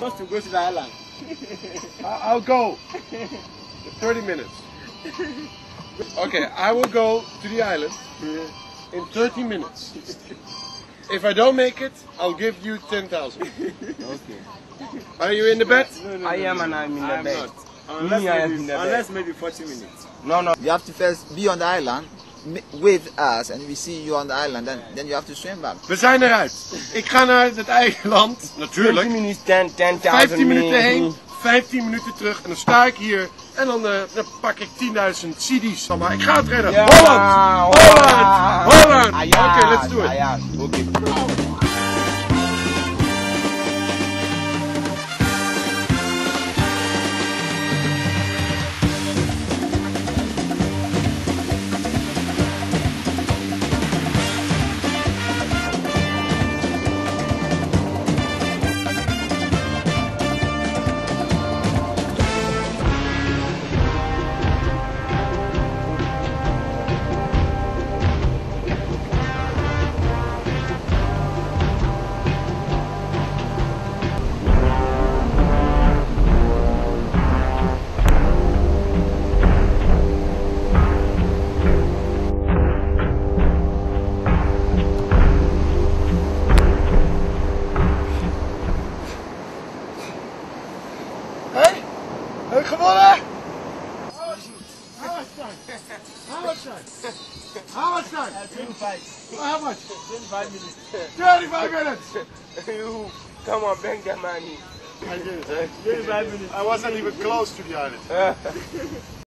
Just to go to the island. I- I'll go. 30 minutes. Okay, I will go to the island in 30 minutes. If I don't make it, I'll give you 10,000. Okay. Are you in the bed? No, no, I no, am and I'm in the I'm bed. not. Unless, Me, I am maybe, in the bed. unless maybe 40 minutes. No, no. You have to first be on the island, m- with us, and we see you on the island, then, then you have to swim back. We zijn eruit. Ik ga naar het eiland, 20 natuurlijk. minutes, 10, 10,000 15 minuten heen, 15 minuten terug. En dan sta ik hier en dan, eh, dan pak ik 10.000 CD's. Maar ik ga het redden. Ja, Holland! Holland! Holland! Oké, let's do it. ah, ja. Oké. Hé? Heb ik gewonnen? How much time? How much time? 25. How much? 25 minutes. 35 minutes! you, come on, bring the money. I did it. I wasn't even close to the island.